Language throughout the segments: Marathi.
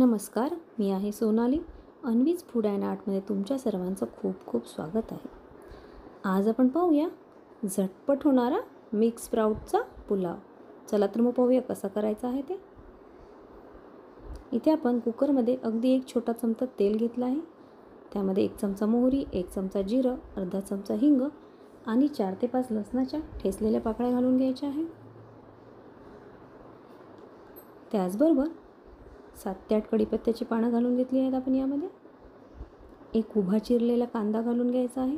नमस्कार मी आहे सोनाली. अन्वीज फूड अँड आर्टमध्ये तुमच्या सर्वांचं खूप खूप स्वागत आहे. आज आपण पाहूया झटपट होणारा मिक्स स्प्राऊटचा पुलाव. चला तर मग पाहूया कसा करायचा आहे ते. इथे आपण कुकरमध्ये अगदी एक छोटा चमचा तेल घेतला आहे. त्यामध्ये एक चमचा मोहरी एक चमचा जिरं अर्धा चमचा हिंग आणि चार ते पाच लसणाच्या ठेसलेल्या पाकळ्या घालून घ्यायच्या आहे. त्याचबरोबर सात ते आठ कढीपत्त्याची पानं घालून घेतली आहेत आपण यामध्ये. एक उभा चिरलेला कांदा घालून घ्यायचा आहे.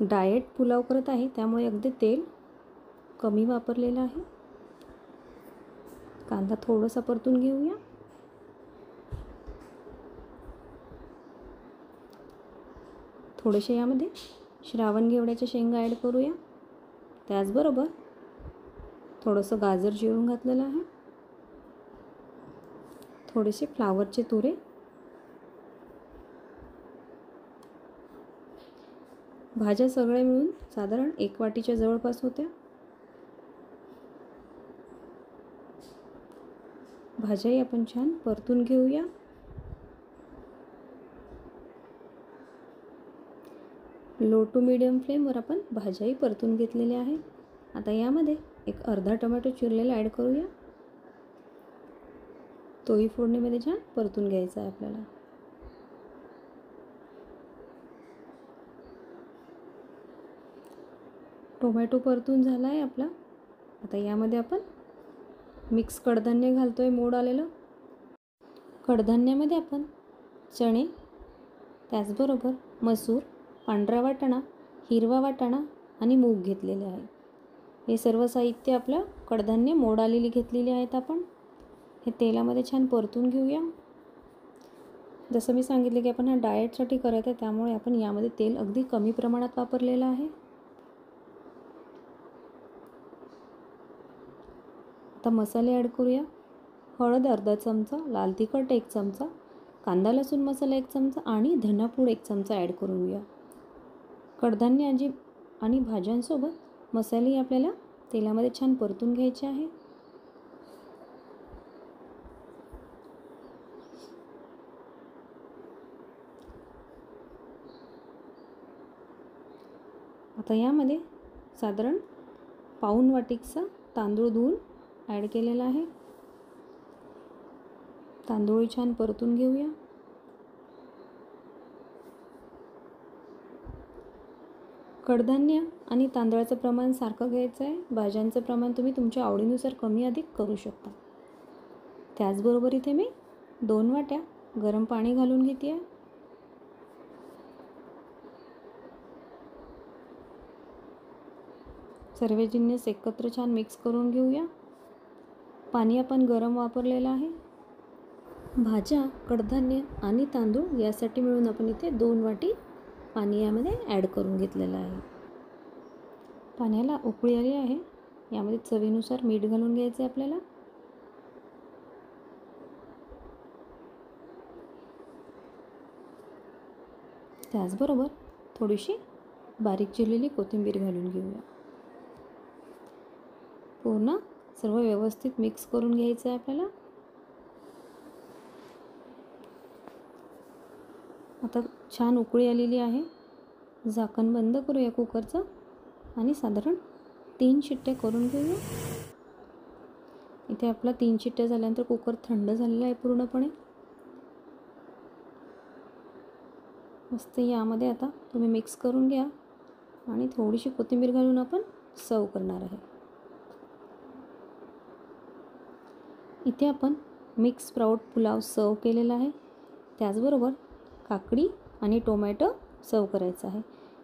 डाएट पुलाव करत आहे त्यामुळे अगदी तेल कमी वापरलेलं आहे. कांदा थोडासा परतून घेऊया. थोडेसे यामध्ये श्रावण घेवड्याच्या शेंगा ॲड करूया. त्याचबरोबर थोडंसं गाजर चिरून घातलेलं आहे. थोडेसे फ्लावरचे तुरे. भाज्या सगळ्या मिळून साधारण एक वाटीच्या जवळपास होत्या. भाज्याही आपण छान परतून घेऊया. लो टू मिडियम फ्लेमवर आपण भाज्याही परतून घेतलेल्या आहेत. आता यामध्ये एक अर्धा टोमॅटो चिरलेला ॲड करूया. तोही फोडणीमध्ये छान परतून घ्यायचा आहे आपल्याला. टोमॅटो परतून झाला आहे आपला. आता यामध्ये आपण मिक्स कडधान्य घालतो आहे मोड आलेलं. कडधान्यामध्ये आपण चणे त्याचबरोबर मसूर पांढरा वाटाणा हिरवा वाटाणा आणि मूग घेतलेले आहे. हे सर्व साहित्य आपलं कडधान्य मोड आलेली घेतलेली आहेत आपण. हे तेलामध्ये छान परतून घेऊया. जसं मी सांगितलं की आपण हा डाएटसाठी करत आहे त्यामुळे आपण यामध्ये तेल अगदी कमी प्रमाणात वापरलेलं आहे. आता मसाले ॲड करूया. हळद अर्धा चमचा लाल तिखट एक चमचा कांदा लसूण मसाला एक चमचा आणि धनापूड एक चमचा ॲड करून घेऊया. कडधान्य आजी आणि भाज्यांसोबत मसाले आपल्याला तेलामध्ये छान परतून घ्यायचे आहे. आता यामध्ये साधारण पाऊन वाटीकचा तांदूळ धुवून ॲड केलेला आहे. तांदूळ छान परतून घेऊया. कडधान्य आणि तांदळाचं प्रमाण सारखं घ्यायचं आहे. भाज्यांचं प्रमाण तुम्ही तुमच्या आवडीनुसार कमी अधिक करू शकता. त्याचबरोबर इथे मी दोन वाट्या गरम पाणी घालून घेते आहे सर्व जिन्नस एकत्र छान मिक्स करून घेऊया. पाणी आपण गरम वापरलेलं आहे. भाज्या कडधान्य आणि तांदूळ यासाठी मिळून आपण इथे दोन वाटी पाणी यामध्ये ॲड करून घेतलेलं आहे. पाण्याला उकळी आली आहे. यामध्ये चवीनुसार मीठ घालून घ्यायचं आहे आपल्याला. त्याचबरोबर थोडीशी बारीक चिरलेली कोथिंबीर घालून घेऊया. पूर्ण सर्व व्यवस्थित मिक्स करून घ्यायचं आहे आपल्याला. आता छान उकळी आलेली आहे. झाकण बंद करूया कुकरचं आणि साधारण तीन शिट्ट्या करून घेऊया. इथे आपला तीन शिट्ट्या झाल्यानंतर कुकर थंड झालेला आहे पूर्णपणे. मस्त यामध्ये आता तुम्ही मिक्स करून घ्या आणि थोडीशी कोथिंबीर घालून आपण सर्व करणार आहे. इथे आपण मिक्स स्प्राऊट पुलाव सर्व केलेला आहे. त्याचबरोबर काकडी आणि टोमॅटो सर्व करायचं आहे.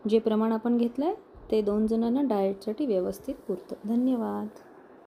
जे प्रमाण आपण घेतलं आहे ते दोन जणांना डाएटसाठी व्यवस्थित पुरतं. धन्यवाद.